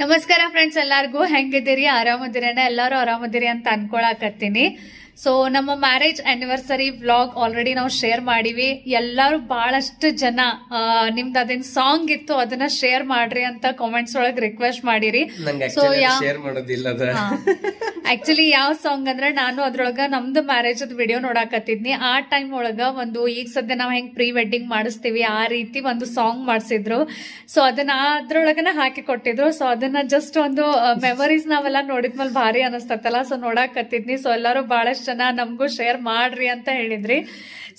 ನಮಸ್ಕಾರ ಫ್ರೆಂಡ್ಸ್ ಎಲ್ಲಾರ್ಗು ಹೆಂಗಿದ್ದೀರಿ? ಆರಾಮದಿರೇನ? ಎಲ್ಲರೂ ಆರಾಮದಿರಿ ಅಂತ ಅನ್ಕೊಳಕತ್ತೀನಿ. ಸೊ ನಮ್ಮ ಮ್ಯಾರೇಜ್ ಆನಿವರ್ಸರಿ ವ್ಲಾಗ್ ಆಲ್ರೆಡಿ ನಾವು ಶೇರ್ ಮಾಡಿವಿ. ಎಲ್ಲರೂ ಬಹಳಷ್ಟು ಜನ ನಿಮ್ದು ಅದೇನ್ ಸಾಂಗ್ ಇತ್ತು ಅದನ್ನ ಶೇರ್ ಮಾಡ್ರಿ ಅಂತ ಕಾಮೆಂಟ್ಸ್ ಒಳಗೆ ರಿಕ್ವೆಸ್ಟ್ ಮಾಡಿರಿ. ಸೊ ಆಕ್ಚುಲಿ ಯಾವ ಸಾಂಗ್ ಅಂದ್ರೆ ನಾನು ಅದ್ರೊಳಗ ನಮ್ದು ಮ್ಯಾರೇಜ್ ವಿಡಿಯೋ ನೋಡಾಕತ್ತಿದ್ನಿ. ಆ ಟೈಮ್ ಒಳಗ ಒಂದು ಈಗ ಸದ್ಯ ನಾವ್ ಹೆಂಗ್ ಪ್ರೀ ವೆಡ್ಡಿಂಗ್ ಮಾಡಿಸ್ತೀವಿ ಆ ರೀತಿ ಒಂದು ಸಾಂಗ್ ಮಾಡಿಸಿದ್ರು. ಸೊ ಅದನ್ನ ಅದ್ರೊಳಗನ ಹಾಕಿ ಕೊಟ್ಟಿದ್ರು. ಸೊ ಅದನ್ನ ಜಸ್ಟ್ ಒಂದು ಮೆಮೊರೀಸ್ ನಾವೆಲ್ಲ ನೋಡಿದ್ಮೇಲೆ ಭಾರಿ ಅನಿಸ್ತತ್ತಲ್ಲ. ಸೊ ನೋಡಾಕತ್ತಿದ್ನಿ. ಸೊ ಎಲ್ಲರೂ ಬಹಳಷ್ಟು ಜನ ನಮಗೂ ಶೇರ್ ಮಾಡ್ರಿ ಅಂತ ಹೇಳಿದ್ರಿ.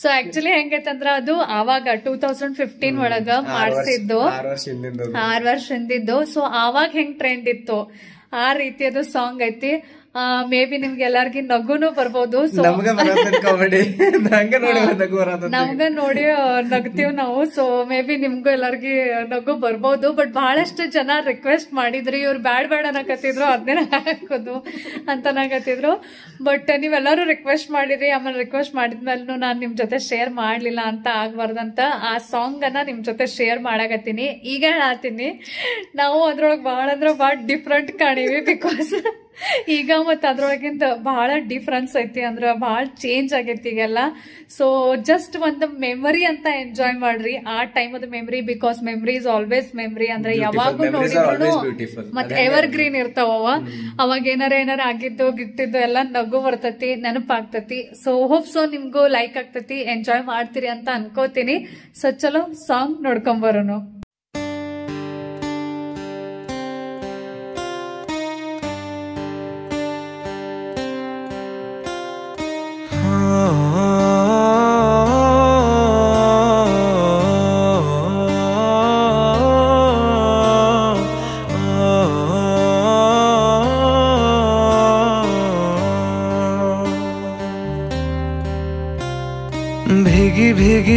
ಸೊ ಆಕ್ಚುಲಿ ಹೆಂಗೈತಂದ್ರ ಅದು ಆವಾಗ ಟೂ ತೌಸಂಡ್ ಫಿಫ್ಟೀನ್ ಒಳಗ ಮಾಡಿಸಿದ್ದು. ಆರ್ ವರ್ಷ ಹಿಂದಿದ್ದು. ಸೊ ಆವಾಗ ಹೆಂಗ್ ಟ್ರೆಂಡ್ ಇತ್ತು? ಆ ರೀತಿಯದು ಸಾಂಗ್ ಐತಿ. ಮೇ ಬಿ ನಿಮ್ಗೆ ಎಲ್ಲಾರ್ಗಿ ನಗುನು ಬರ್ಬೋದು ಸೊ ನಮ್ಗ ನೋಡಿ ನಗ್ತೀವ್ ನಾವು ಸೊ ಮೇ ಬಿ ನಿಮ್ಗೂ ಎಲ್ಲಾರ್ಗಿ ನಗು ಬರ್ಬೋದು ಬಟ್ ಬಹಳಷ್ಟು ಜನ ರಿಕ್ವೆಸ್ಟ್ ಮಾಡಿದ್ರಿ. ಇವ್ರು ಬ್ಯಾಡ್ ಬ್ಯಾಡ್ ಅನ್ನಕತ್ತಿದ್ರು ಅದನ್ನೇ ಹಾಕೋದು ಅಂತ ಅನ್ನಕತ್ತಿದ್ರು. ಬಟ್ ನೀವೆಲ್ಲರೂ ರಿಕ್ವೆಸ್ಟ್ ಮಾಡಿದ್ರಿ ಆಮೇಲೆ ರಿಕ್ವೆಸ್ಟ್ ಮಾಡಿದ್ಮೇಲೂ ನಾನು ನಿಮ್ ಜೊತೆ ಶೇರ್ ಮಾಡ್ಲಿಲ್ಲ ಅಂತ ಆಗ್ಬಾರ್ದಂತ ಆ ಸಾಂಗ್ ಅನ್ನ ನಿಮ್ ಜೊತೆ ಶೇರ್ ಮಾಡಾಕತ್ತೀನಿ. ಈಗ ಹೇಳತ್ತೀನಿ ನಾವು ಅದ್ರೊಳಗೆ ಬಹಳ ಅಂದ್ರೆ ಬಹಳ ಡಿಫ್ರೆಂಟ್ ಕಾಣೀವಿ ಬಿಕಾಸ್ ಈಗ ಮತ್ತ ಅದ್ರೊಳಗಿಂದ ಬಹಳ ಡಿಫ್ರೆನ್ಸ್ ಐತಿ ಅಂದ್ರ ಬಹಳ ಚೇಂಜ್ ಆಗೈತಿ ಈಗೆಲ್ಲ. ಸೊ ಜಸ್ಟ್ ಒಂದು ಮೆಮರಿ ಅಂತ ಎಂಜಾಯ್ ಮಾಡ್ರಿ. ಆ ಟೈಮ್ ಅದ memory because memory is always memory ಅಂದ್ರೆ ಯಾವಾಗೂ ನೋಡಿದ್ರು ಮತ್ತೆ ಎವರ್ ಗ್ರೀನ್ ಇರ್ತಾವ ಅವಾಗ ಏನಾರ ಏನಾರ ಆಗಿದ್ದು ಗಿಟ್ಟಿದ್ದು ಎಲ್ಲ ನಗು ಬರ್ತತಿ ನೆನಪಾಗ್ತತಿ. ಸೊ ಹೋಪ್ ಸೊ ನಿಮ್ಗೂ ಲೈಕ್ ಆಗ್ತತಿ ಎಂಜಾಯ್ ಮಾಡ್ತೀರಿ ಅಂತ ಅನ್ಕೋತೀನಿ. ಸೊ ಚಲೋ ಸಾಂಗ್ ನೋಡ್ಕೊಂಡ್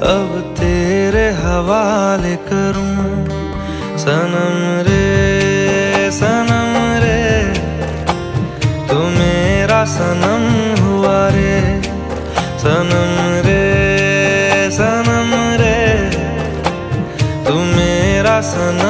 अब तेरे हवाले करूँ। सनम रे सनम रे, तू मेरा सनम हुआ रे। सनम रे सनम रे, तू मेरा सनम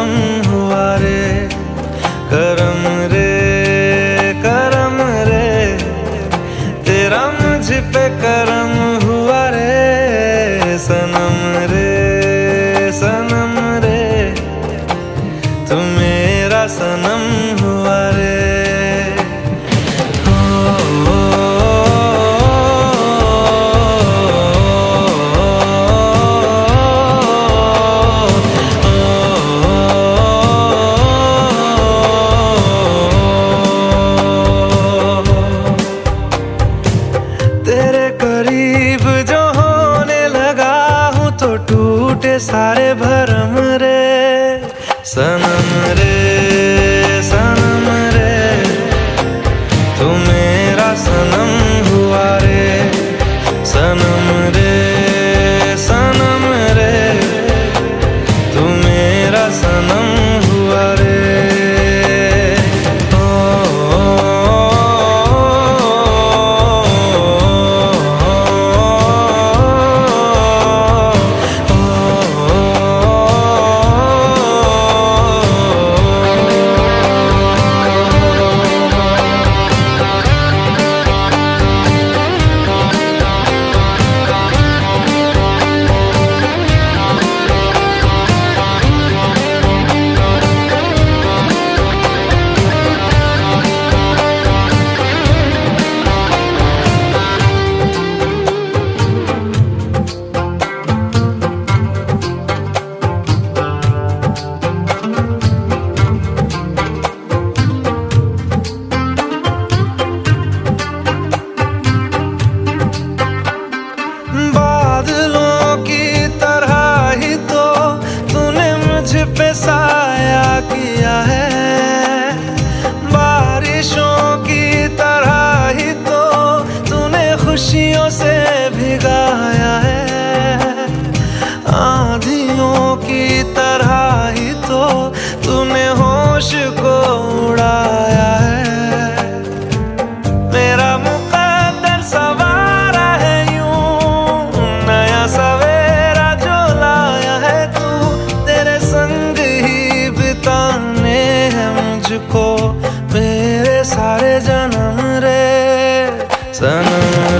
के सारे भरम रे सनम रे सनम रे। तू मेरा सनम की तरह ही तो तूने होश को उड़ाया है। मेरा मुकद्दर सवारा है यूँ, नया सवेरा जो लाया है तू, तेरे संग ही बिताने हैं मुझको, मेरे सारे जन्म रे, सनम